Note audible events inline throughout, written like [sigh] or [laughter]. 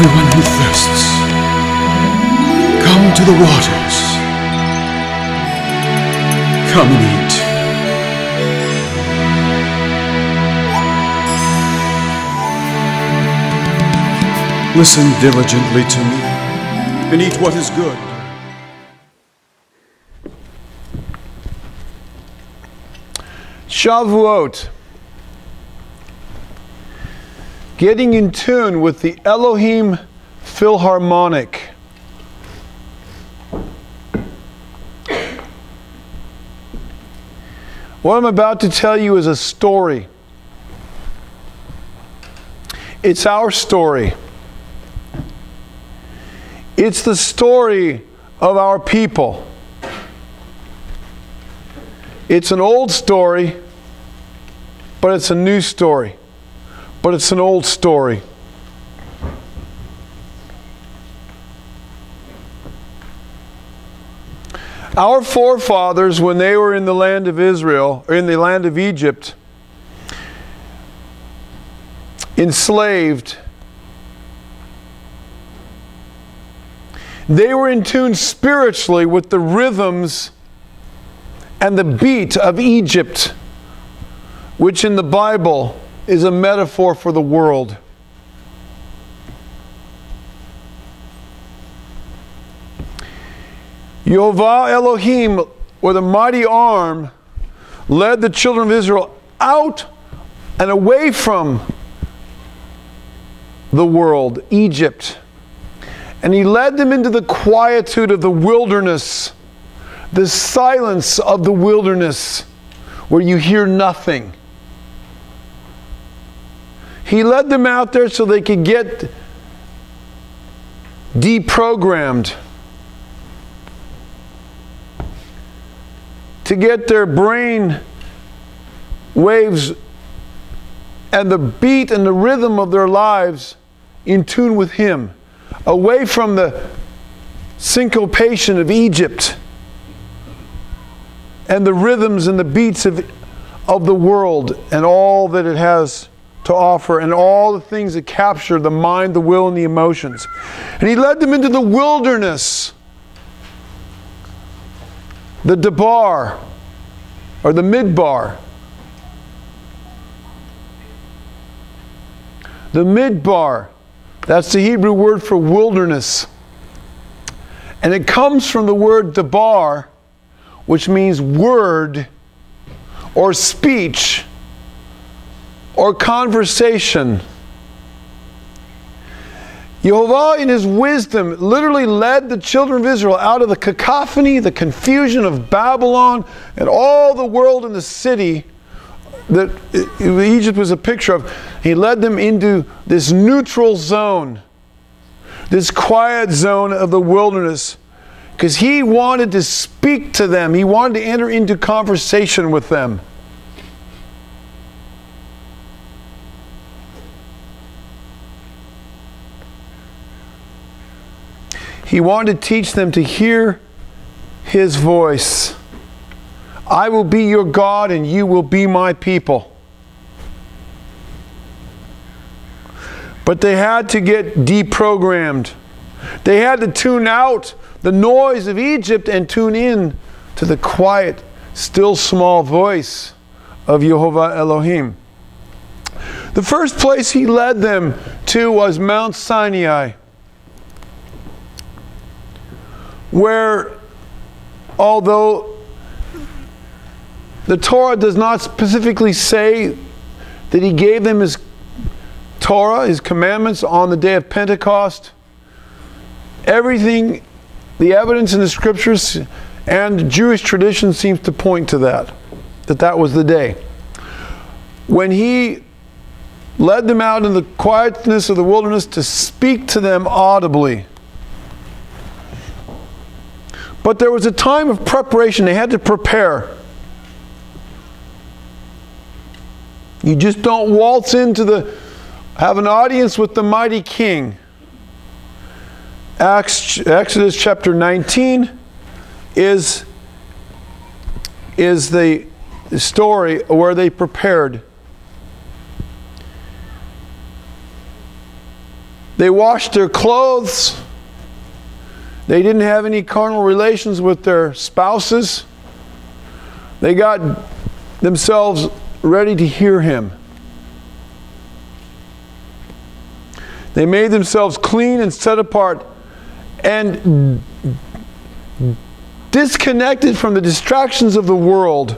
Everyone who thirsts, come to the waters. Come and eat. Listen diligently to me and eat what is good. Shavuot. Getting in tune with the Elohim Philharmonic. What I'm about to tell you is a story. It's our story. It's the story of our people. It's an old story, but it's a new story. But it's an old story. Our forefathers, when they were in the land of Israel, or in the land of Egypt, enslaved, they were in tune spiritually with the rhythms and the beat of Egypt, which in the Bible is a metaphor for the world. Yehovah Elohim, with a mighty arm, led the children of Israel out and away from the world, Egypt. And he led them into the quietude of the wilderness, the silence of the wilderness, where you hear nothing. He led them out there so they could get deprogrammed. To get their brain waves and the beat and the rhythm of their lives in tune with Him, away from the syncopation of Egypt and the rhythms and the beats of, of the world and all that it has to offer and all the things that capture the mind, the will, and the emotions. And he led them into the wilderness, the Debar, or the Midbar. The Midbar, that's the Hebrew word for wilderness. And it comes from the word Debar, which means word or speech or conversation. Jehovah, in his wisdom, literally led the children of Israel out of the cacophony, the confusion of Babylon, and all the world and the city that Egypt was a picture of. He led them into this neutral zone, this quiet zone of the wilderness, because he wanted to speak to them, he wanted to enter into conversation with them. He wanted to teach them to hear His voice. I will be your God and you will be my people. But they had to get deprogrammed. They had to tune out the noise of Egypt and tune in to the quiet, still small voice of Jehovah Elohim. The first place he led them to was Mount Sinai where although the Torah does not specifically say that he gave them his Torah, his commandments on the day of Pentecost, everything, the evidence in the scriptures and Jewish tradition seems to point to that, that that was the day. When he led them out in the quietness of the wilderness to speak to them audibly, but there was a time of preparation. They had to prepare. You just don't waltz into the, have an audience with the mighty king. Acts, Exodus chapter 19 is, is the story where they prepared. They washed their clothes. They didn't have any carnal relations with their spouses. They got themselves ready to hear him. They made themselves clean and set apart and disconnected from the distractions of the world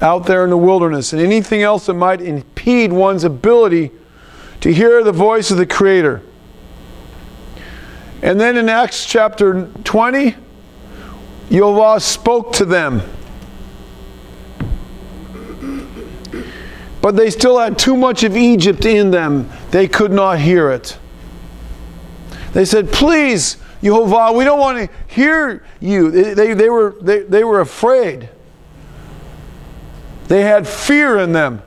out there in the wilderness and anything else that might impede one's ability to hear the voice of the Creator. And then in Acts chapter 20, Jehovah spoke to them. But they still had too much of Egypt in them. They could not hear it. They said, Please, Jehovah, we don't want to hear you. They, they, they, were, they, they were afraid. They had fear in them.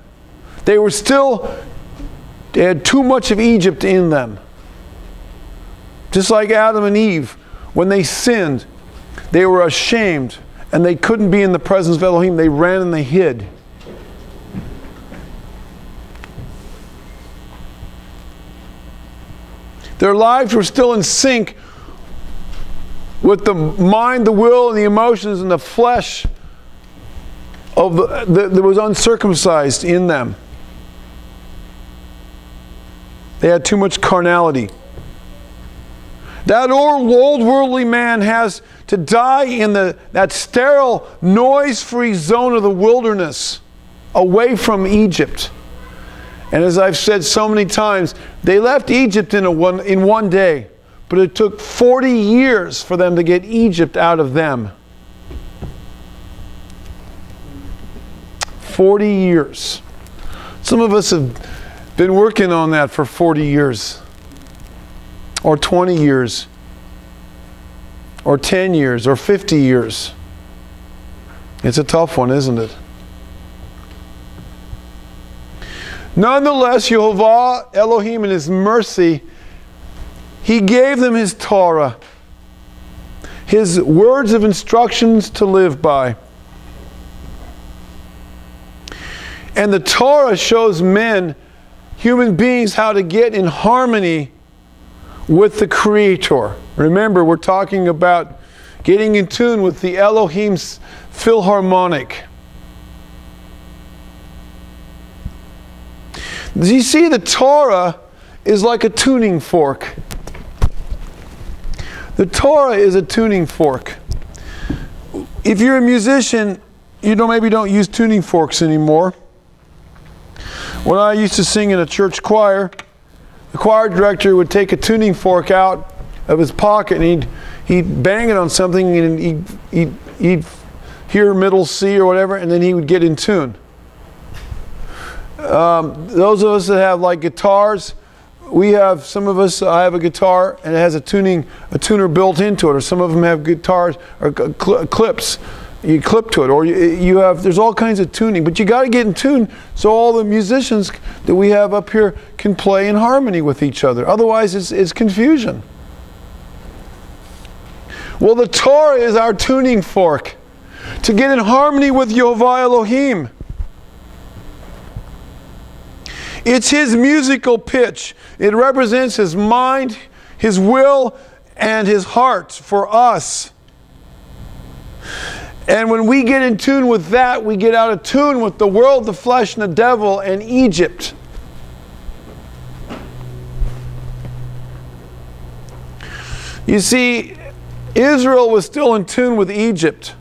They were still, they had too much of Egypt in them. Just like Adam and Eve, when they sinned, they were ashamed and they couldn't be in the presence of Elohim. They ran and they hid. Their lives were still in sync with the mind, the will, and the emotions and the flesh of the, the, that was uncircumcised in them. They had too much carnality. That old, worldly man has to die in the, that sterile, noise free zone of the wilderness away from Egypt. And as I've said so many times, they left Egypt in, a one, in one day, but it took 40 years for them to get Egypt out of them. 40 years. Some of us have been working on that for 40 years, or 20 years, or 10 years, or 50 years. It's a tough one, isn't it? Nonetheless, Jehovah Elohim in His mercy, He gave them His Torah, His words of instructions to live by. And the Torah shows men, human beings, how to get in harmony with the Creator. Remember, we're talking about getting in tune with the Elohim's Philharmonic. Do you see the Torah is like a tuning fork? The Torah is a tuning fork. If you're a musician, you don't maybe don't use tuning forks anymore. When I used to sing in a church choir, the choir director would take a tuning fork out of his pocket and he'd, he'd bang it on something and he'd, he'd, he'd hear middle C or whatever, and then he would get in tune. Um, those of us that have like guitars, we have some of us. I have a guitar and it has a tuning, a tuner built into it, or some of them have guitars or cl clips you clip to it or you, have there's all kinds of tuning but you got to get in tune so all the musicians that we have up here can play in harmony with each other. Otherwise it's, it's confusion. Well the torah is our tuning fork to get in harmony with Yehovah Elohim. It's his musical pitch. It represents his mind his will and his heart for us and when we get in tune with that, we get out of tune with the world, the flesh, and the devil, and Egypt. You see, Israel was still in tune with Egypt.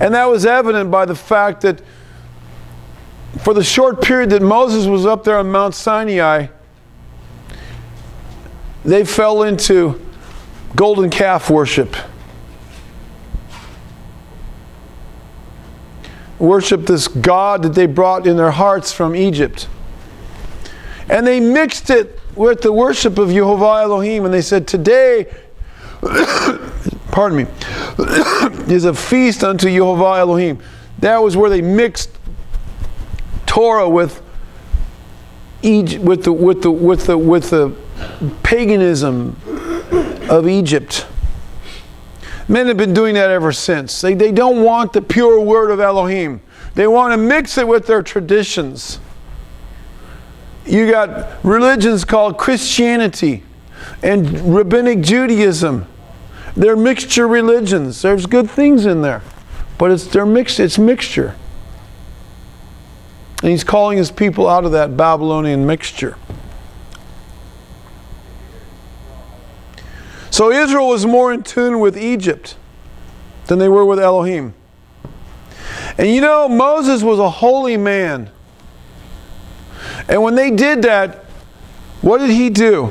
And that was evident by the fact that for the short period that Moses was up there on Mount Sinai, they fell into golden calf worship. Worship this God that they brought in their hearts from Egypt. And they mixed it with the worship of Jehovah Elohim, and they said, Today, [coughs] pardon me, [coughs] is a feast unto Jehovah Elohim. That was where they mixed Torah with Egypt, with the with the with the with the paganism of Egypt. Men have been doing that ever since. They, they don't want the pure word of Elohim. They want to mix it with their traditions. you got religions called Christianity and Rabbinic Judaism. They're mixture religions. There's good things in there, but it's they're mixed. It's mixture. And he's calling his people out of that Babylonian mixture. So Israel was more in tune with Egypt than they were with Elohim. And you know, Moses was a holy man. And when they did that, what did he do?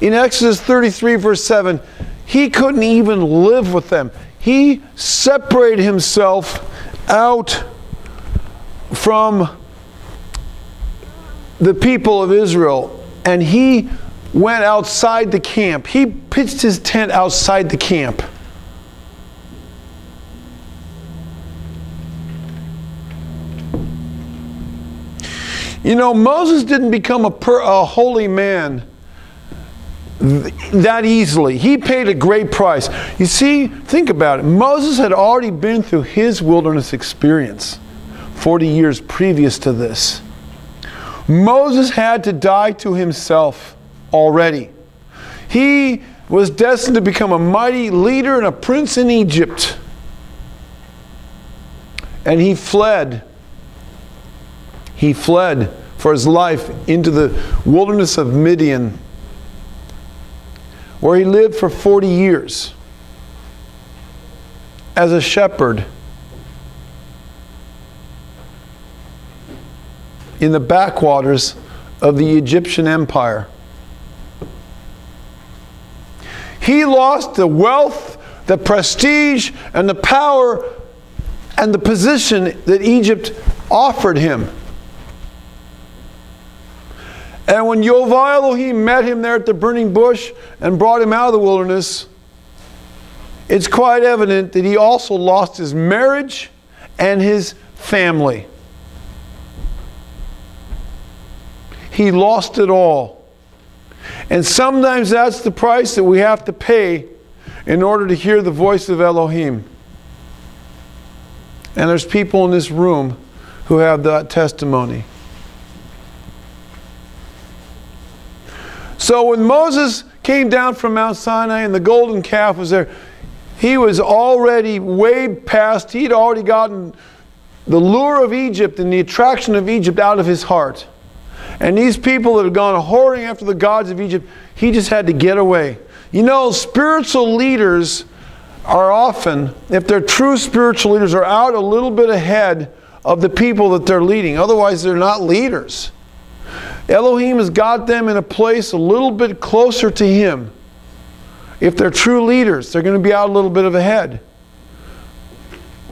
In Exodus 33, verse 7, he couldn't even live with them. He separated himself out from the people of Israel and he went outside the camp. He pitched his tent outside the camp. You know, Moses didn't become a, per, a holy man that easily. He paid a great price. You see, think about it. Moses had already been through his wilderness experience 40 years previous to this. Moses had to die to himself already. He was destined to become a mighty leader and a prince in Egypt. And he fled he fled for his life into the wilderness of Midian, where he lived for 40 years as a shepherd in the backwaters of the Egyptian Empire. He lost the wealth, the prestige, and the power and the position that Egypt offered him. And when Yahweh Elohim met him there at the burning bush and brought him out of the wilderness, it's quite evident that he also lost his marriage and his family. He lost it all. And sometimes that's the price that we have to pay in order to hear the voice of Elohim. And there's people in this room who have that testimony. So when Moses came down from Mount Sinai and the golden calf was there, he was already way past, he'd already gotten the lure of Egypt and the attraction of Egypt out of his heart. And these people that have gone whoring after the gods of Egypt, he just had to get away. You know, spiritual leaders are often, if they're true spiritual leaders, are out a little bit ahead of the people that they're leading. Otherwise, they're not leaders. Elohim has got them in a place a little bit closer to Him. If they're true leaders, they're going to be out a little bit of ahead.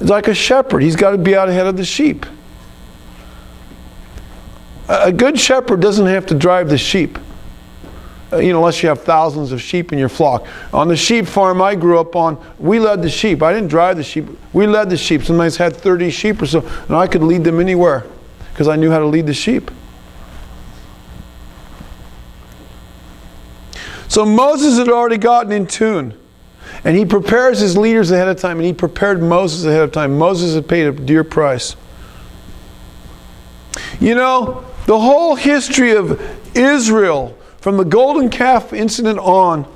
It's like a shepherd, he's got to be out ahead of the sheep. A good shepherd doesn't have to drive the sheep. Uh, you know, unless you have thousands of sheep in your flock. On the sheep farm I grew up on, we led the sheep. I didn't drive the sheep. We led the sheep. Sometimes had 30 sheep or so, and I could lead them anywhere because I knew how to lead the sheep. So Moses had already gotten in tune. And he prepares his leaders ahead of time, and he prepared Moses ahead of time. Moses had paid a dear price. You know, the whole history of Israel, from the golden calf incident on,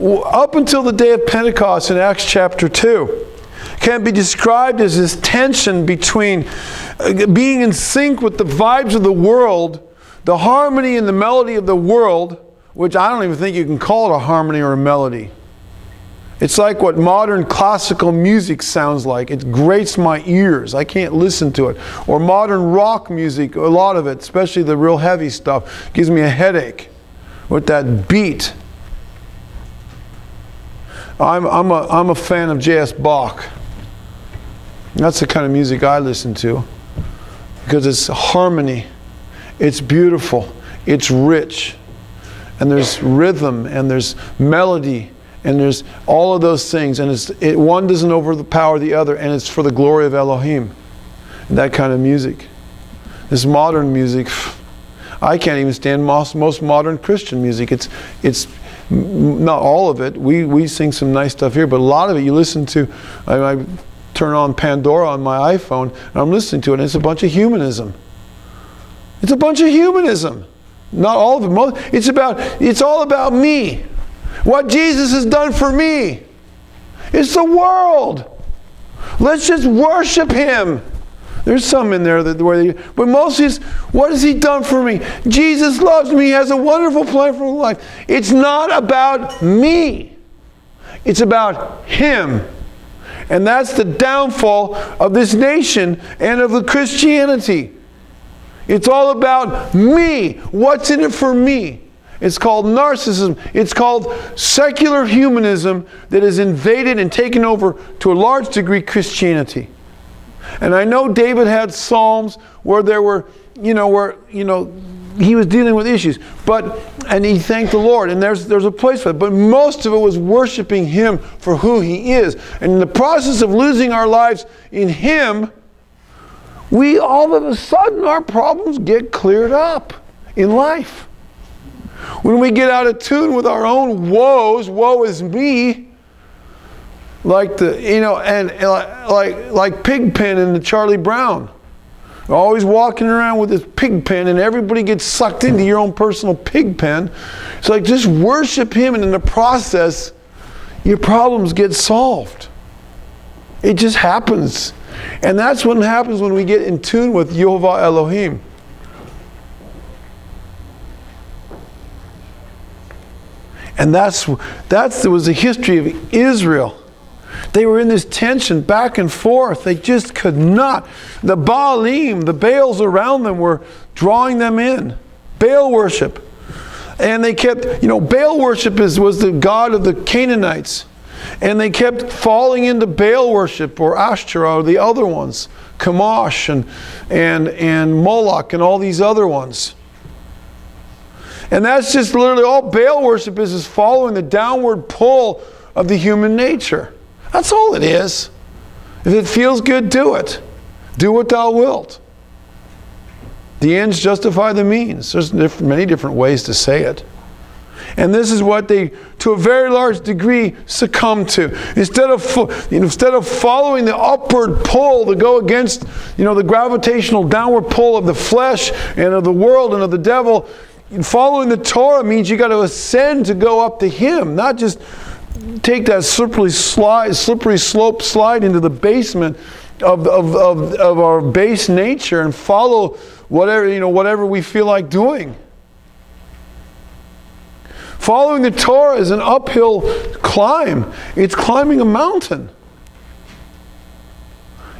up until the day of Pentecost in Acts chapter 2, can be described as this tension between uh, being in sync with the vibes of the world, the harmony and the melody of the world, which I don't even think you can call it a harmony or a melody. It's like what modern classical music sounds like. It grates my ears. I can't listen to it. Or modern rock music, a lot of it, especially the real heavy stuff, gives me a headache with that beat. I'm, I'm, a, I'm a fan of J.S. Bach. That's the kind of music I listen to because it's harmony, it's beautiful, it's rich and there's rhythm and there's melody and there's all of those things and it's, it, one doesn't overpower the other and it's for the glory of Elohim that kind of music this modern music I can't even stand most, most modern Christian music it's it's not all of it we, we sing some nice stuff here but a lot of it you listen to I, I turn on Pandora on my iPhone and I'm listening to it and it's a bunch of humanism It's a bunch of humanism. Not all of it. It's about it's all about me. What Jesus has done for me. It's the world. Let's just worship him. There's some in there that where they, but mostly it's what has he done for me? Jesus loves me. He has a wonderful plan for my life. It's not about me. It's about him. And that's the downfall of this nation and of the Christianity. It's all about me. What's in it for me? It's called narcissism. It's called secular humanism that has invaded and taken over, to a large degree, Christianity. And I know David had Psalms where there were, you know, where, you know, he was dealing with issues. But, and he thanked the Lord. And there's, there's a place for it. But most of it was worshiping him for who he is. And in the process of losing our lives in him, we all of a sudden, our problems get cleared up in life. When we get out of tune with our own woes, woe is me, like the, you know, and uh, like, like Pigpen in the Charlie Brown. Always walking around with this pig pen, and everybody gets sucked into your own personal pig pen. It's like just worship Him, and in the process, your problems get solved. It just happens. And that's what happens when we get in tune with Yehovah Elohim. And that's, that's was the history of Israel. They were in this tension back and forth. They just could not. The Baalim, the Baals around them were drawing them in. Baal worship. And they kept, you know, Baal worship is, was the god of the Canaanites. And they kept falling into Baal worship or Ashtoreth or the other ones, Chemosh and, and, and Moloch and all these other ones. And that's just literally all Baal worship is, is following the downward pull of the human nature. That's all it is. If it feels good, do it. Do what thou wilt. The ends justify the means. There's many different ways to say it. And this is what they, to a very large degree, succumb to. Instead of, instead of following the upward pull to go against you know, the gravitational downward pull of the flesh and of the world and of the devil, following the Torah means you got to ascend to go up to Him, not just take that slippery slide, slippery slope slide into the basement of, of, of, of our base nature and follow whatever, you know, whatever we feel like doing. Following the Torah is an uphill climb. It's climbing a mountain.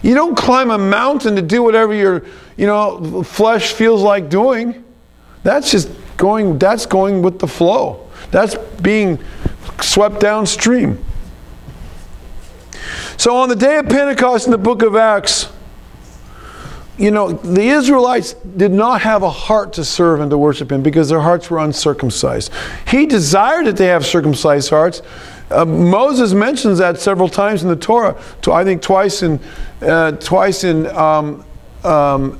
You don't climb a mountain to do whatever your, you know, flesh feels like doing. That's just going, that's going with the flow. That's being swept downstream. So on the day of Pentecost in the book of Acts, you know, the Israelites did not have a heart to serve and to worship Him because their hearts were uncircumcised. He desired that they have circumcised hearts. Uh, Moses mentions that several times in the Torah. To, I think twice in uh, twice in um, um,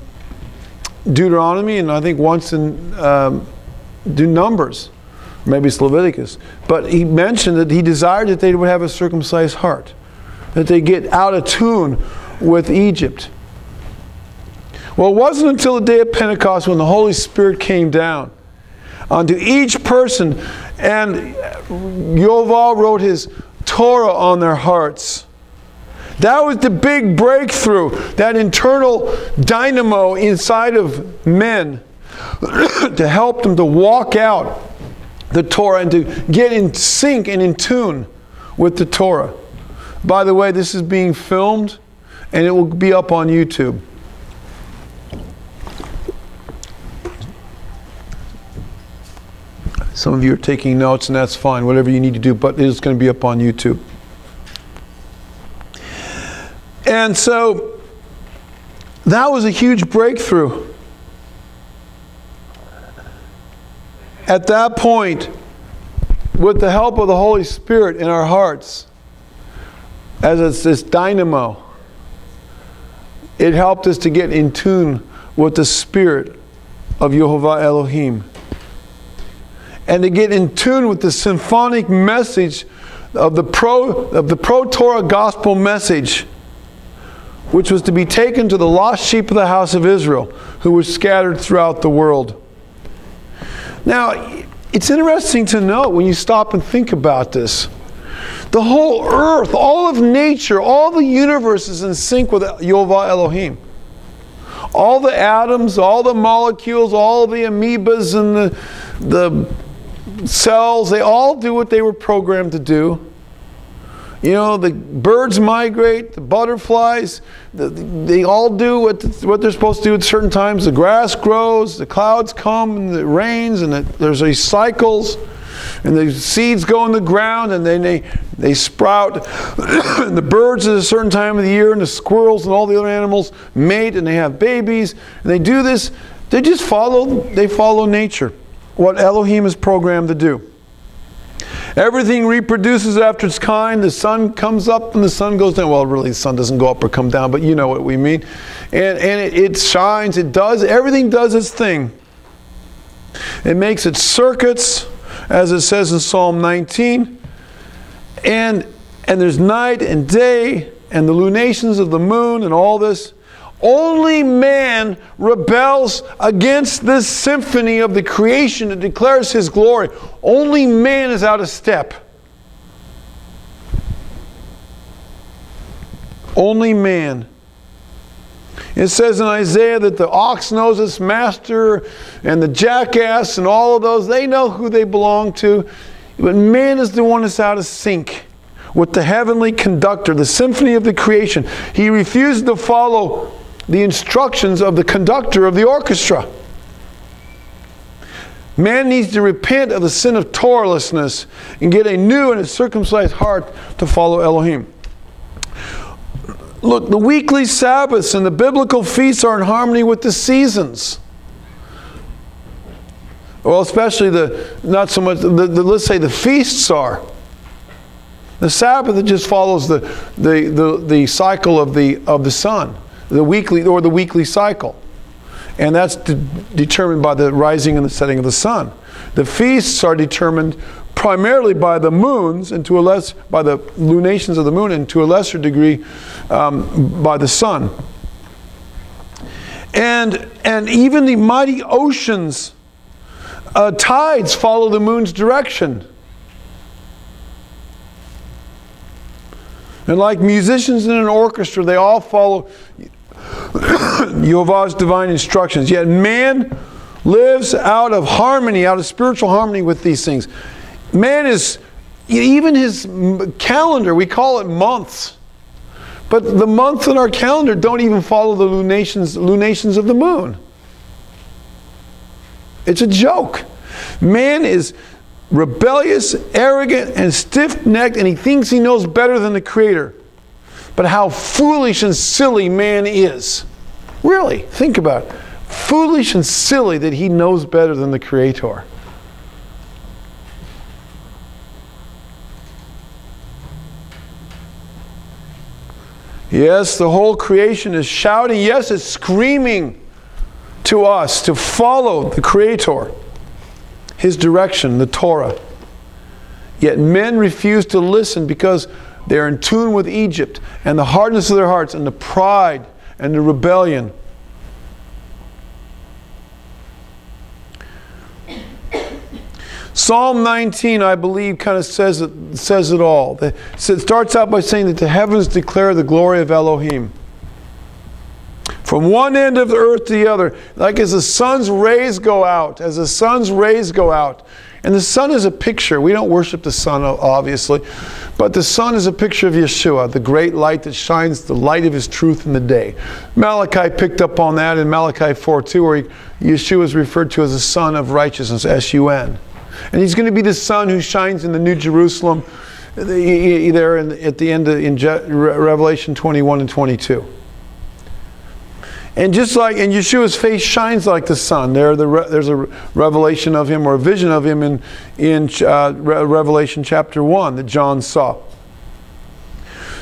Deuteronomy, and I think once in um, Numbers maybe it's Leviticus. But he mentioned that he desired that they would have a circumcised heart, that they get out of tune with Egypt. Well, it wasn't until the day of Pentecost when the Holy Spirit came down onto each person, and Yehovah wrote his Torah on their hearts. That was the big breakthrough, that internal dynamo inside of men [coughs] to help them to walk out the Torah and to get in sync and in tune with the Torah. By the way, this is being filmed and it will be up on YouTube. Some of you are taking notes, and that's fine, whatever you need to do, but it is going to be up on YouTube. And so that was a huge breakthrough. At that point, with the help of the Holy Spirit in our hearts, as it's this dynamo, it helped us to get in tune with the Spirit of Yehovah Elohim. And to get in tune with the symphonic message of the pro of the pro Torah gospel message, which was to be taken to the lost sheep of the house of Israel, who were scattered throughout the world. Now, it's interesting to note when you stop and think about this. The whole earth, all of nature, all the universe is in sync with Yehovah Elohim. All the atoms, all the molecules, all the amoebas and the, the cells, they all do what they were programmed to do. You know, the birds migrate, the butterflies, the, they all do what, what they're supposed to do at certain times. The grass grows, the clouds come, and it rains, and there's these cycles, and the seeds go in the ground, and then they, they sprout. [coughs] and the birds at a certain time of the year, and the squirrels and all the other animals mate, and they have babies, and they do this. They just follow, they follow nature, what Elohim is programmed to do. Everything reproduces after its kind. The sun comes up and the sun goes down. Well, really, the sun doesn't go up or come down, but you know what we mean. And, and it, it shines, it does, everything does its thing. It makes its circuits, as it says in Psalm 19. And, and there's night and day, and the lunations of the moon, and all this. Only man rebels against this symphony of the creation that declares his glory. Only man is out of step. Only man. It says in Isaiah that the ox knows its master and the jackass and all of those, they know who they belong to. But man is the one that's out of sync with the heavenly conductor, the symphony of the creation. He refused to follow the instructions of the conductor of the orchestra. Man needs to repent of the sin of Torahlessness and get a new and a circumcised heart to follow Elohim. Look, the weekly Sabbaths and the biblical feasts are in harmony with the seasons. Well, especially the, not so much, the, the, let's say the feasts are. The Sabbath just follows the, the, the, the cycle of the, of the sun the weekly or the weekly cycle. And that's de determined by the rising and the setting of the sun. The feasts are determined primarily by the moons and to a less by the lunations of the moon and to a lesser degree um, by the sun. And and even the mighty oceans uh, tides follow the moon's direction. And like musicians in an orchestra, they all follow [coughs] Yehovah's divine instructions. Yet man lives out of harmony, out of spiritual harmony with these things. Man is, even his calendar, we call it months. But the months in our calendar don't even follow the lunations, lunations of the moon. It's a joke. Man is rebellious, arrogant, and stiff necked, and he thinks he knows better than the Creator but how foolish and silly man is. Really, think about it. Foolish and silly that he knows better than the Creator. Yes, the whole creation is shouting. Yes, it's screaming to us to follow the Creator, His direction, the Torah. Yet men refuse to listen because they're in tune with Egypt and the hardness of their hearts and the pride and the rebellion. Psalm 19, I believe, kind of says it, says it all. It starts out by saying that the heavens declare the glory of Elohim. From one end of the earth to the other, like as the sun's rays go out, as the sun's rays go out, and the sun is a picture. We don't worship the sun, obviously, but the sun is a picture of Yeshua, the great light that shines the light of his truth in the day. Malachi picked up on that in Malachi 4 2, where he, Yeshua is referred to as the sun of righteousness, S U N. And he's going to be the sun who shines in the New Jerusalem there at the end of in Revelation 21 and 22. And just like, and Yeshua's face shines like the sun. There, the there's a revelation of him or a vision of him in, in uh, Revelation chapter 1 that John saw.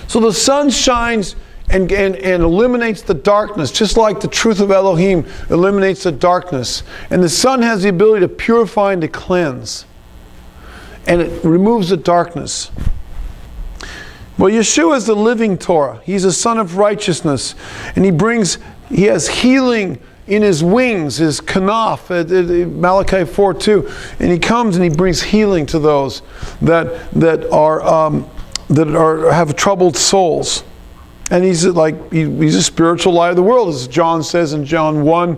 So the sun shines and, and, and eliminates the darkness, just like the truth of Elohim eliminates the darkness. And the sun has the ability to purify and to cleanse. And it removes the darkness. Well, Yeshua is the living Torah. He's a son of righteousness. And he brings, he has healing in his wings, his kanaf, Malachi 4 2. And he comes and he brings healing to those that, that, are, um, that are, have troubled souls. And he's like, he's a spiritual light of the world, as John says in John 1,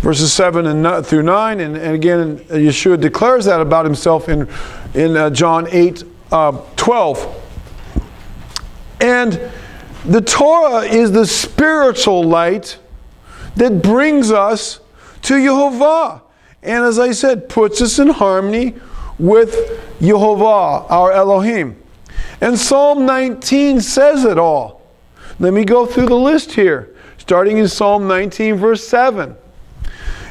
verses 7 and through 9. And, and again, Yeshua declares that about himself in, in uh, John 8 uh, 12. And the Torah is the spiritual light that brings us to Jehovah. And as I said, puts us in harmony with Jehovah, our Elohim. And Psalm 19 says it all. Let me go through the list here, starting in Psalm 19, verse 7.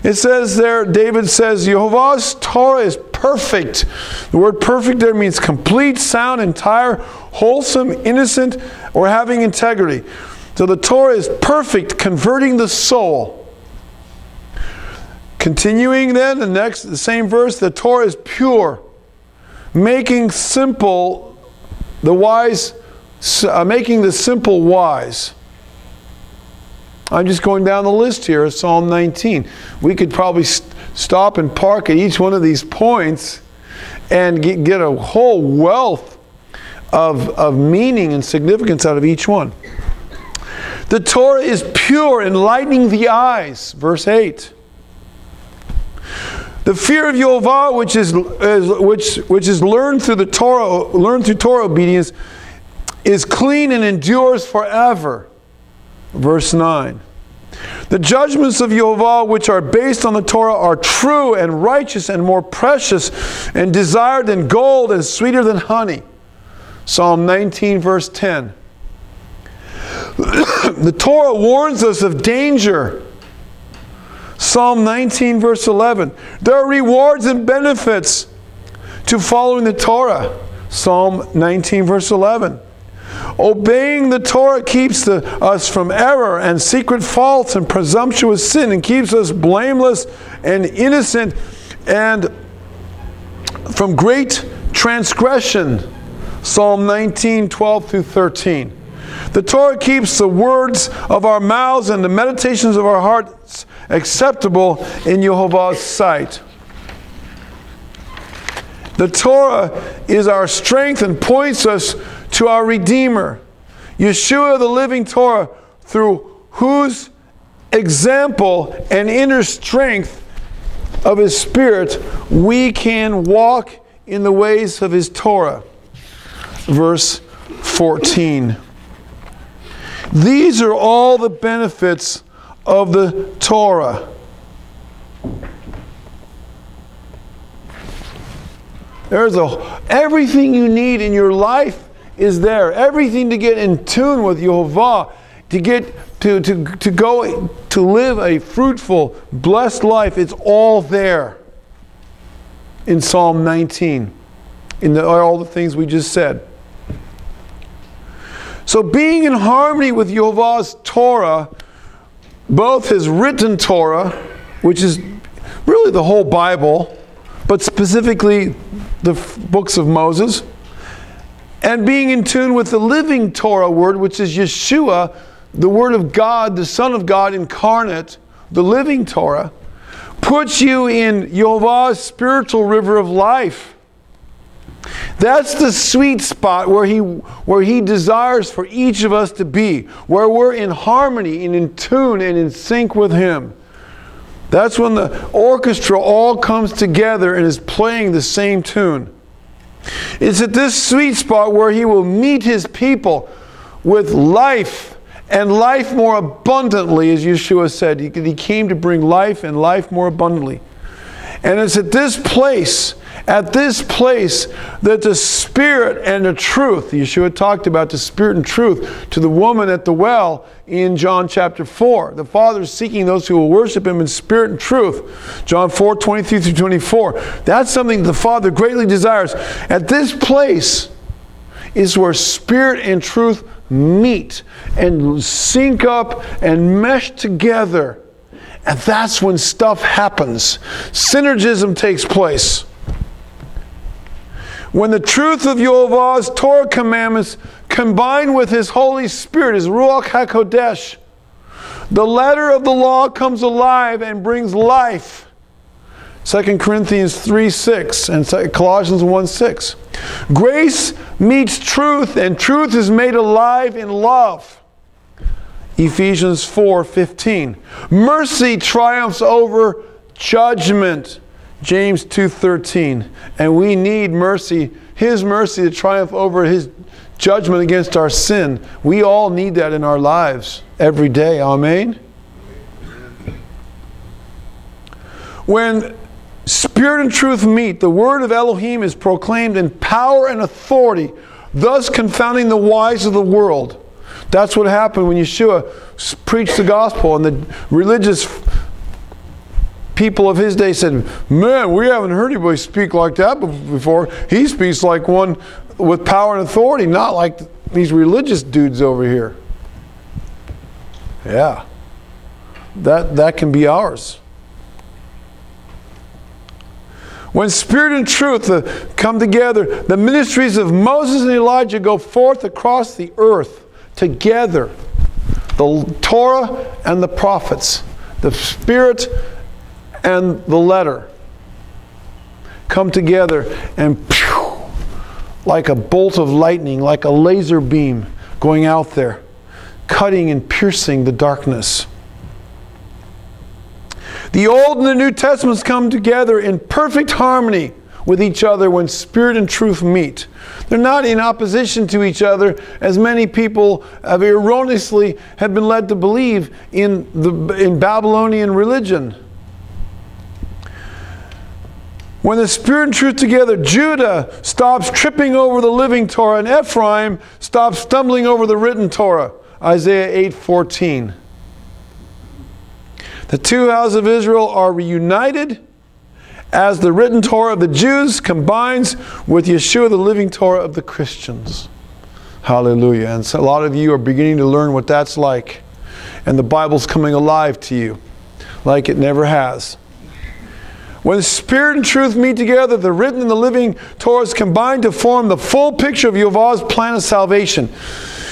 It says there, David says, Jehovah's Torah is perfect. The word perfect there means complete, sound, entire, wholesome, innocent, or having integrity. So the Torah is perfect, converting the soul. Continuing then, the next, the same verse, the Torah is pure, making simple the wise, uh, making the simple wise. I'm just going down the list here Psalm 19. We could probably st stop and park at each one of these points and get, get a whole wealth of, of meaning and significance out of each one. The Torah is pure, enlightening the eyes. Verse 8. The fear of Jehovah, which is, is, which, which is learned through the Torah, learned through Torah obedience, is clean and endures forever. Verse 9. The judgments of Jehovah, which are based on the Torah, are true and righteous and more precious and desired than gold and sweeter than honey. Psalm 19, verse 10. the Torah warns us of danger. Psalm 19, verse 11. There are rewards and benefits to following the Torah. Psalm 19, verse 11. Obeying the Torah keeps the, us from error and secret faults and presumptuous sin and keeps us blameless and innocent and from great transgression. Psalm 19, 12 through 13. The Torah keeps the words of our mouths and the meditations of our hearts acceptable in Jehovah's sight. The Torah is our strength and points us to our Redeemer, Yeshua, the living Torah, through whose example and inner strength of His Spirit we can walk in the ways of His Torah. Verse 14. These are all the benefits of the Torah. There's a everything you need in your life is there. Everything to get in tune with Jehovah, to get to, to, to go to live a fruitful, blessed life, it's all there in Psalm 19, in the, all the things we just said. So being in harmony with Jehovah's Torah, both his written Torah, which is really the whole Bible, but specifically the books of Moses, and being in tune with the living Torah word, which is Yeshua, the Word of God, the Son of God incarnate, the living Torah, puts you in Jehovah's spiritual river of life. That's the sweet spot where he, where he desires for each of us to be, where we're in harmony and in tune and in sync with Him. That's when the orchestra all comes together and is playing the same tune. It's at this sweet spot where he will meet his people with life and life more abundantly, as Yeshua said. He, he came to bring life and life more abundantly. And it's at this place at this place that the Spirit and the truth, Yeshua talked about the Spirit and truth to the woman at the well in John chapter 4. The Father is seeking those who will worship Him in spirit and truth. John 4 23 through 24. That's something the Father greatly desires. At this place is where Spirit and truth meet and sync up and mesh together. And that's when stuff happens. Synergism takes place. When the truth of Yehovah's Torah commandments combined with his Holy Spirit, his Ruach HaKodesh, the letter of the law comes alive and brings life. 2 Corinthians 3 6 and Colossians 1 6. Grace meets truth, and truth is made alive in love. Ephesians 4 15. Mercy triumphs over judgment. James 2:13, And we need mercy, His mercy to triumph over His judgment against our sin. We all need that in our lives every day. Amen. When spirit and truth meet, the word of Elohim is proclaimed in power and authority, thus confounding the wise of the world. That's what happened when Yeshua preached the gospel and the religious people of his day said, Man, we haven't heard anybody speak like that before. He speaks like one with power and authority, not like these religious dudes over here. Yeah. That, that can be ours. When spirit and truth uh, come together, the ministries of Moses and Elijah go forth across the earth together. The Torah and the prophets, the spirit and the letter come together and pew, like a bolt of lightning, like a laser beam going out there, cutting and piercing the darkness. The Old and the New Testaments come together in perfect harmony with each other when spirit and truth meet. They're not in opposition to each other, as many people have erroneously have been led to believe in, the, in Babylonian religion. When the Spirit and truth together, Judah stops tripping over the living Torah and Ephraim stops stumbling over the written Torah. Isaiah 8:14. The two houses of Israel are reunited as the written Torah of the Jews combines with Yeshua, the living Torah of the Christians. Hallelujah. And so a lot of you are beginning to learn what that's like. And the Bible's coming alive to you like it never has. When spirit and truth meet together, the written and the living Torahs combine to form the full picture of Yahweh's plan of salvation.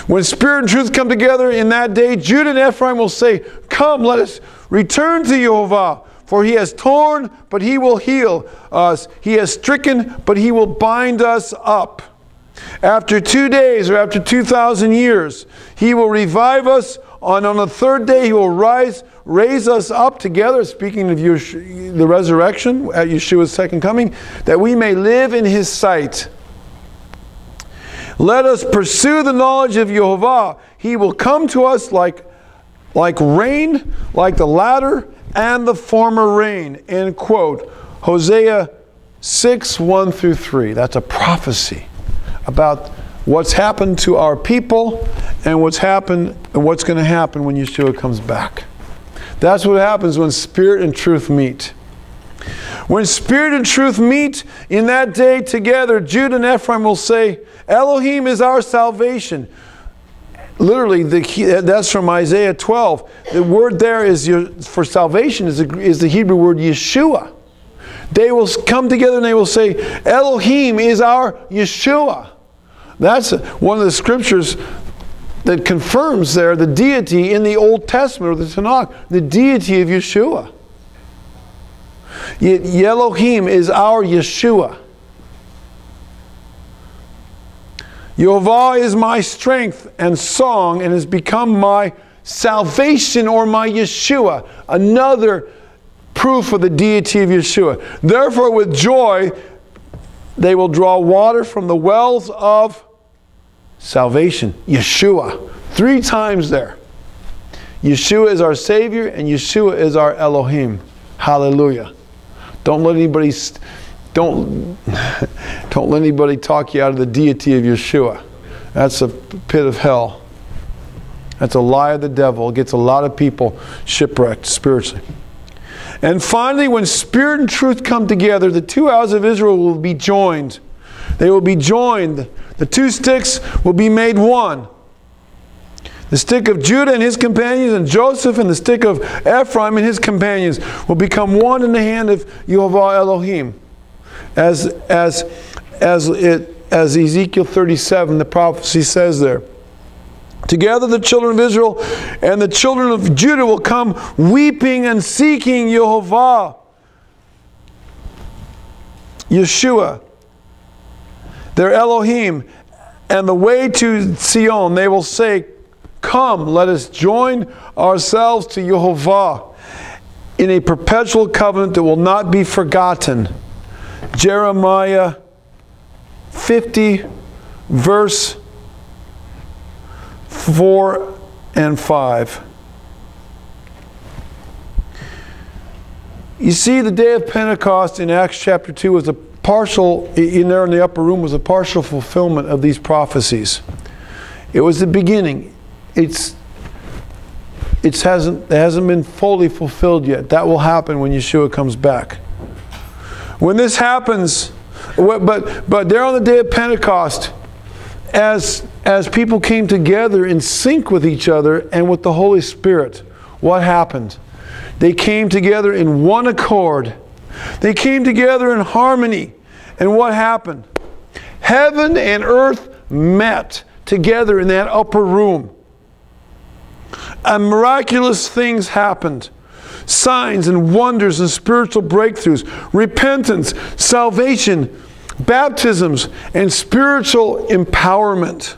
When spirit and truth come together in that day, Judah and Ephraim will say, Come, let us return to Yehovah. For he has torn, but he will heal us. He has stricken, but he will bind us up. After two days or after 2,000 years, he will revive us. And on the third day, he will rise raise us up together, speaking of Yeshua, the resurrection at Yeshua's second coming, that we may live in his sight. Let us pursue the knowledge of Yehovah. He will come to us like, like rain, like the latter and the former rain. End quote. Hosea 6 1 through 3. That's a prophecy about what's happened to our people and what's happened and what's going to happen when Yeshua comes back. That's what happens when spirit and truth meet. When spirit and truth meet in that day together, Judah and Ephraim will say, Elohim is our salvation. Literally, the, that's from Isaiah 12. The word there is for salvation is is the Hebrew word Yeshua. They will come together and they will say, Elohim is our Yeshua. That's one of the scriptures that confirms there the deity in the Old Testament or the Tanakh, the deity of Yeshua. Yet Elohim is our Yeshua. Yehovah is my strength and song and has become my salvation or my Yeshua. Another proof of the deity of Yeshua. Therefore, with joy, they will draw water from the wells of salvation. Yeshua. Three times there. Yeshua is our Savior and Yeshua is our Elohim. Hallelujah. Don't let anybody don't [laughs] don't let anybody talk you out of the deity of Yeshua. That's a pit of hell. That's a lie of the devil. It gets a lot of people shipwrecked spiritually. And finally, when spirit and truth come together, the two houses of Israel will be joined. They will be joined the two sticks will be made one. The stick of Judah and his companions, and Joseph and the stick of Ephraim and his companions will become one in the hand of Yehovah Elohim. As, as, as it as Ezekiel 37, the prophecy says there. Together, the children of Israel and the children of Judah will come weeping and seeking Yehovah, Yeshua, their Elohim, and the way to Zion. They will say, Come, let us join ourselves to Yehovah in a perpetual covenant that will not be forgotten. Jeremiah 50, verse 4 and 5. You see, the day of Pentecost in Acts chapter 2 was a partial, in there in the upper room, was a partial fulfillment of these prophecies. It was the beginning. It's it hasn't, it hasn't been fully fulfilled yet. That will happen when Yeshua comes back. When this happens, but, but there on the day of Pentecost, as, as people came together in sync with each other and with the Holy Spirit, what happened? They came together in one accord. They came together in harmony. And what happened? Heaven and earth met together in that upper room and miraculous things happened signs and wonders and spiritual breakthroughs, repentance, salvation, baptisms, and spiritual empowerment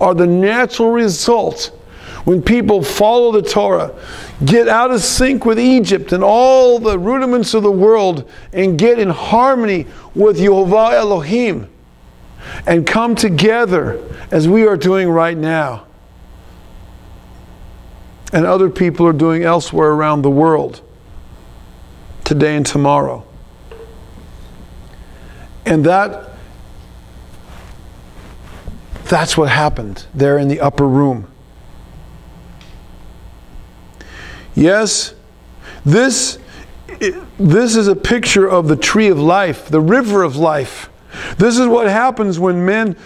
are the natural results when people follow the Torah, get out of sync with Egypt and all the rudiments of the world, and get in harmony with Yehovah Elohim, and come together as we are doing right now and other people are doing elsewhere around the world today and tomorrow. And that that's what happened there in the upper room. Yes, this this is a picture of the tree of life, the river of life. This is what happens when men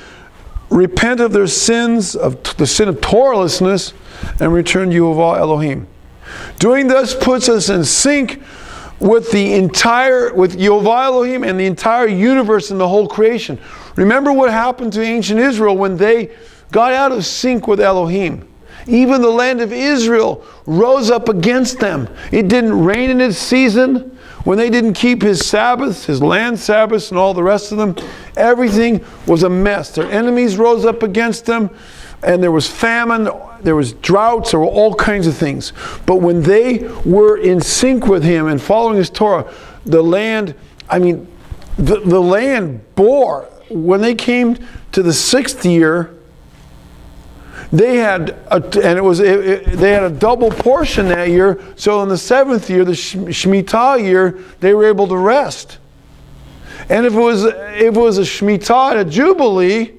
repent of their sins, of the sin of Torahlessness, and return to Yehovah Elohim. Doing this puts us in sync with the entire, with Yehovah Elohim and the entire universe and the whole creation. Remember what happened to ancient Israel when they got out of sync with Elohim. Even the land of Israel rose up against them. It didn't rain in its season. When they didn't keep his Sabbaths, his land Sabbaths, and all the rest of them, everything was a mess. Their enemies rose up against them and there was famine, there was droughts, there were all kinds of things. But when they were in sync with him and following his Torah, the land, I mean, the, the land bore. When they came to the sixth year, they had a, and it was it, it, they had a double portion that year. So in the seventh year, the Shemitah year, they were able to rest. And if it was if it was a Shemitah, a Jubilee,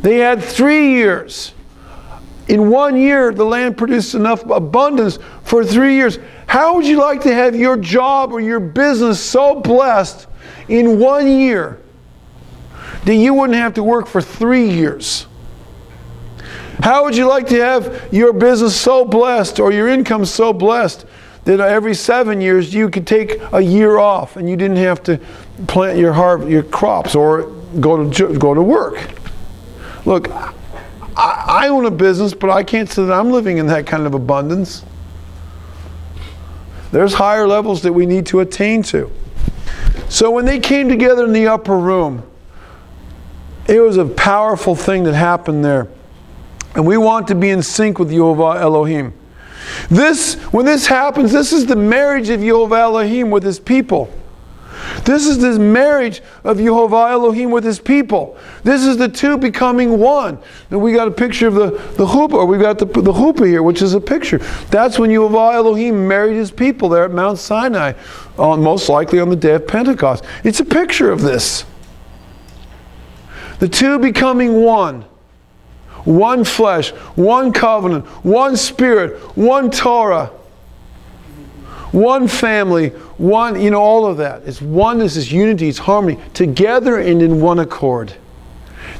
they had three years. In one year, the land produced enough abundance for three years. How would you like to have your job or your business so blessed in one year that you wouldn't have to work for three years? How would you like to have your business so blessed or your income so blessed that every seven years you could take a year off and you didn't have to plant your, harv- your crops or go to, go to work? Look, I, I own a business, but I can't say that I'm living in that kind of abundance. There's higher levels that we need to attain to. So when they came together in the upper room, it was a powerful thing that happened there. And we want to be in sync with Yehovah Elohim. This, when this happens, this is the marriage of Yehovah Elohim with his people. This is this marriage of Yehovah Elohim with his people. This is the two becoming one. And we got a picture of the, the chuppah, we got the, the chuppah here, which is a picture. That's when Yehovah Elohim married his people there at Mount Sinai, most likely on the day of Pentecost. It's a picture of this. The two becoming one. One flesh, one covenant, one spirit, one Torah one family, one, you know, all of that. It's oneness, it's unity, it's harmony, together and in one accord.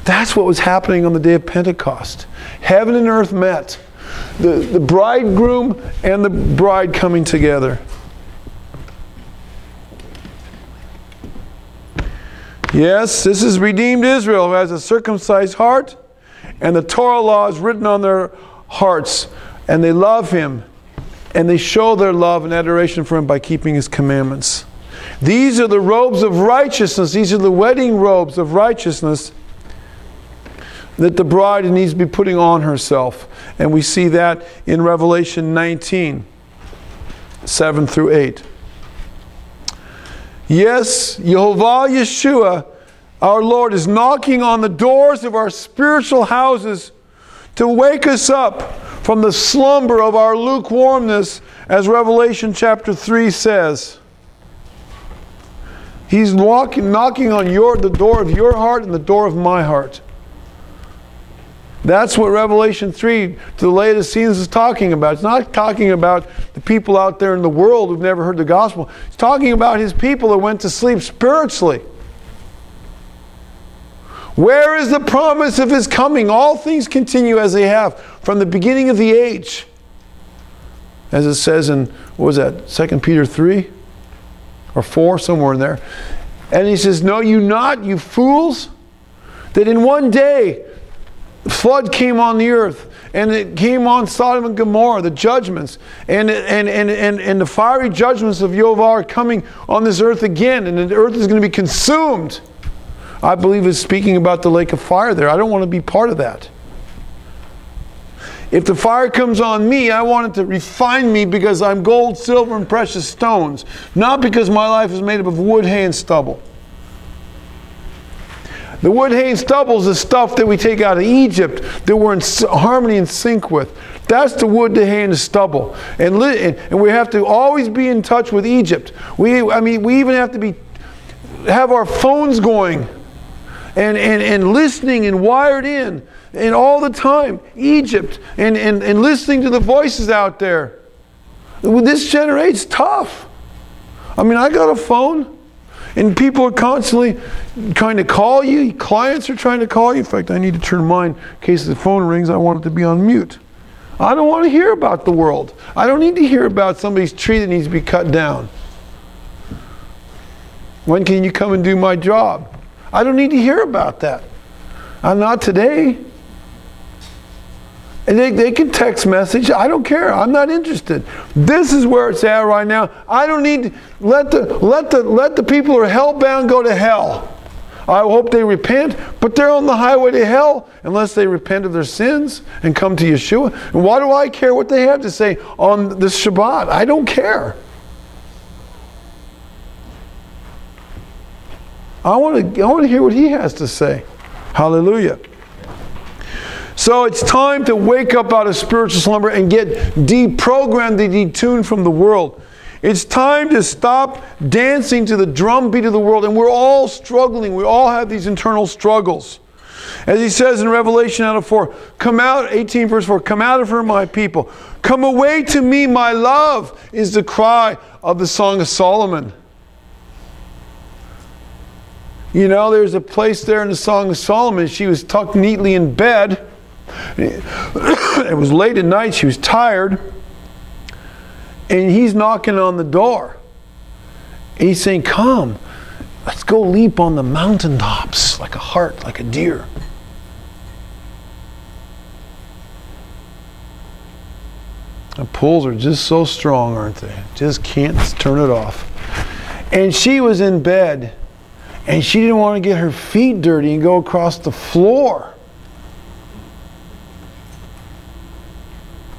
That's what was happening on the day of Pentecost. Heaven and earth met. The, the bridegroom and the bride coming together. Yes, this is redeemed Israel who has a circumcised heart, and the Torah law is written on their hearts, and they love him, and they show their love and adoration for him by keeping his commandments. These are the robes of righteousness, these are the wedding robes of righteousness that the bride needs to be putting on herself. And we see that in Revelation 19 7 through 8. Yes, Yehovah Yeshua, our Lord, is knocking on the doors of our spiritual houses to wake us up from the slumber of our lukewarmness, as Revelation chapter 3 says. He's walking, knocking on your, the door of your heart and the door of my heart. That's what Revelation 3 to the Laodiceans is talking about. It's not talking about the people out there in the world who've never heard the gospel. It's talking about his people that went to sleep spiritually. Where is the promise of his coming? All things continue as they have from the beginning of the age. As it says in, what was that, 2 Peter 3 or 4, somewhere in there. And he says, Know you not, you fools, that in one day flood came on the earth and it came on Sodom and Gomorrah, the judgments, and, and, and, and, and the fiery judgments of Yehovah are coming on this earth again, and the earth is going to be consumed. I believe is speaking about the lake of fire there. I don't want to be part of that. If the fire comes on me, I want it to refine me because I'm gold, silver, and precious stones, not because my life is made up of wood, hay, and stubble. The wood, hay, and stubble is the stuff that we take out of Egypt that we're in harmony and sync with. That's the wood, the hay, and the stubble. And, and, and we have to always be in touch with Egypt. We, I mean, we even have to be have our phones going and, and, and listening and wired in and all the time. Egypt and, and, and listening to the voices out there. This generates tough. I mean, I got a phone. And people are constantly trying to call you. Clients are trying to call you. In fact, I need to turn mine in case the phone rings. I want it to be on mute. I don't want to hear about the world. I don't need to hear about somebody's tree that needs to be cut down. When can you come and do my job? I don't need to hear about that. I'm not today. And they, they can text message. I don't care. I'm not interested. This is where it's at right now. I don't need to let the let the let the people who are hellbound go to hell. I hope they repent, but they're on the highway to hell unless they repent of their sins and come to Yeshua. And why do I care what they have to say on this Shabbat? I don't care. I want to I want to hear what he has to say. Hallelujah. So it's time to wake up out of spiritual slumber and get deprogrammed and detuned from the world. It's time to stop dancing to the drumbeat of the world. And we're all struggling. We all have these internal struggles. As he says in Revelation out of 4, come out, 18 verse 4, come out of her, my people. Come away to me, my love, is the cry of the Song of Solomon. You know, there's a place there in the Song of Solomon. She was tucked neatly in bed [coughs] it was late at night, she was tired, and he's knocking on the door. And he's saying, Come, let's go leap on the mountaintops like a hart, like a deer. The pulls are just so strong, aren't they? Just can't turn it off. And she was in bed, and she didn't want to get her feet dirty and go across the floor.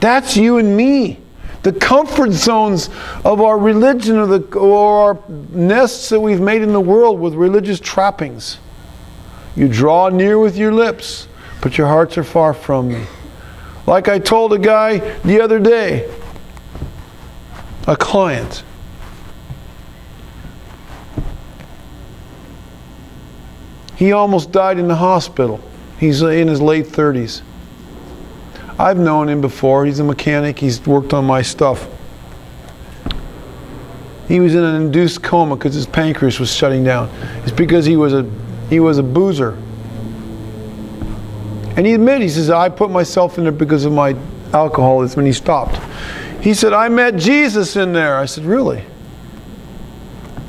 That's you and me. The comfort zones of our religion or, the, or our nests that we've made in the world with religious trappings. You draw near with your lips, but your hearts are far from me. Like I told a guy the other day, a client. He almost died in the hospital. He's uh, in his late 30s. I've known him before. He's a mechanic. He's worked on my stuff. He was in an induced coma because his pancreas was shutting down. It's because he was a he was a boozer. And he admitted, he says, I put myself in there because of my alcoholism, and he stopped. He said, I met Jesus in there. I said, Really?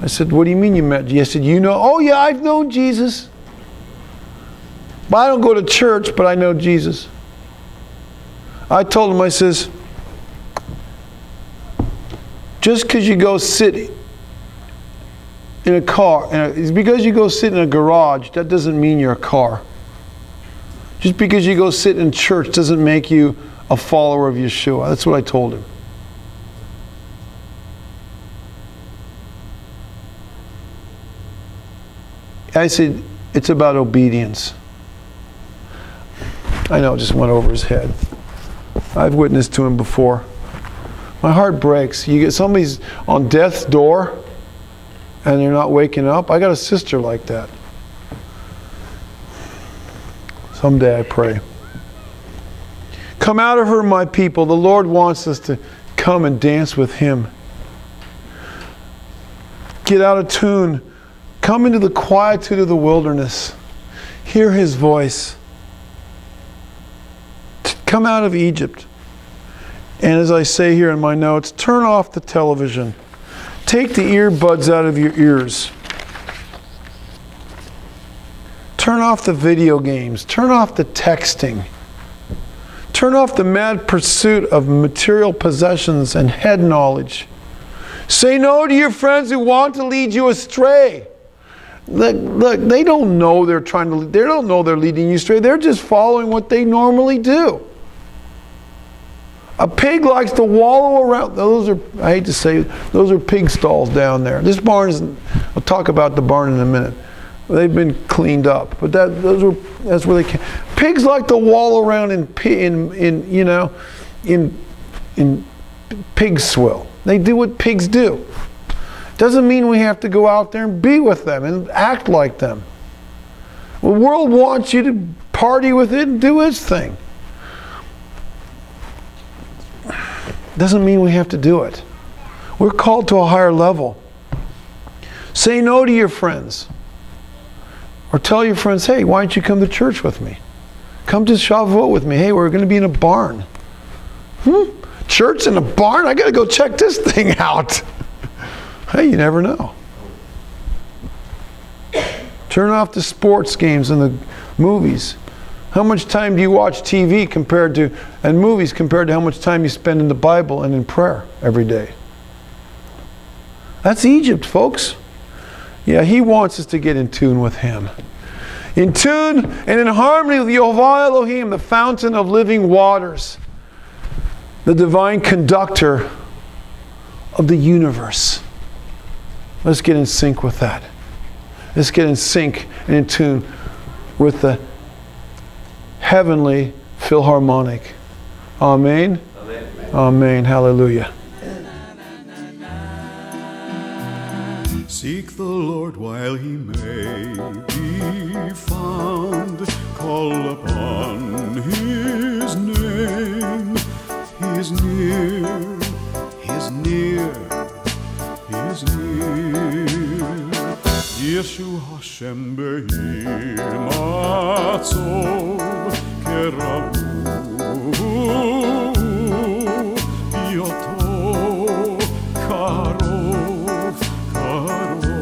I said, What do you mean you met Jesus? He said, You know, oh yeah, I've known Jesus. But I don't go to church, but I know Jesus. I told him, I says, just because you go sit in a car, and because you go sit in a garage, that doesn't mean you're a car. Just because you go sit in church doesn't make you a follower of Yeshua. That's what I told him. I said, it's about obedience. I know, it just went over his head. I've witnessed to him before. My heart breaks. You get somebody's on death's door and they're not waking up. I got a sister like that. Someday I pray. Come out of her, my people. The Lord wants us to come and dance with Him. Get out of tune. Come into the quietude of the wilderness. Hear His voice. Come out of Egypt. And as I say here in my notes, turn off the television. Take the earbuds out of your ears. Turn off the video games. Turn off the texting. Turn off the mad pursuit of material possessions and head knowledge. Say no to your friends who want to lead you astray. Look, look, they don't know they're trying to, they don't know they're leading you astray. They're just following what they normally do. A pig likes to wallow around. Those are, I hate to say, those are pig stalls down there. This barn is, I'll talk about the barn in a minute. They've been cleaned up, but that, those are, that's where they came. Pigs like to wallow around in, in, in you know, in, in pig swill. They do what pigs do. Doesn't mean we have to go out there and be with them and act like them. The world wants you to party with it and do its thing. Doesn't mean we have to do it. We're called to a higher level. Say no to your friends. Or tell your friends, hey, why don't you come to church with me? Come to Shavuot with me. Hey, we're going to be in a barn. Hmm? Church in a barn? I got to go check this thing [laughs] out. hey, you never know. Turn off the sports games and the movies. How much time do you watch TV compared to, and movies compared to how much time you spend in the Bible and in prayer every day? That's Egypt, folks. Yeah, he wants us to get in tune with him. In tune and in harmony with Yehovah Elohim, the fountain of living waters, the divine conductor of the universe. Let's get in sync with that. Let's get in sync and in tune with the heavenly philharmonic. Amen. Amen. Amen. Hallelujah. Seek the Lord while he may be found. Call upon his name. He's near. He's near. He's near. Yeshu Hashem Behir Matzov Keravu Yoto Karov Karov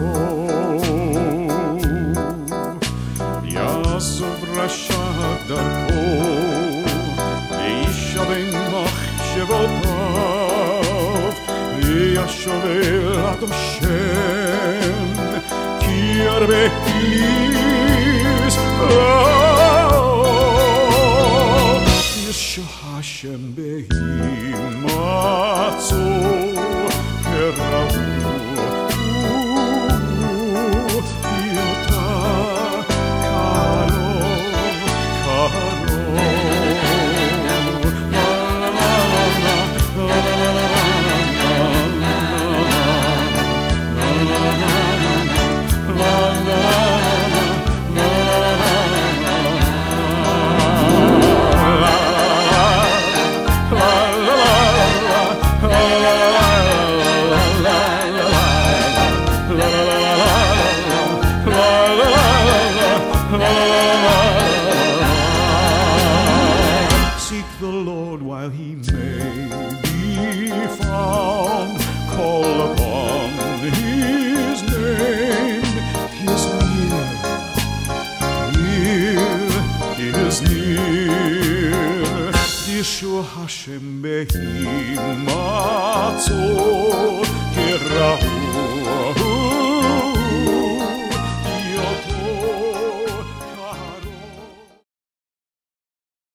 Yasov Rasha Darko Veisha Ben Machshevotav Yashovel Ad Hashem הרבה כיס ישוע השם בהימצאו קרבו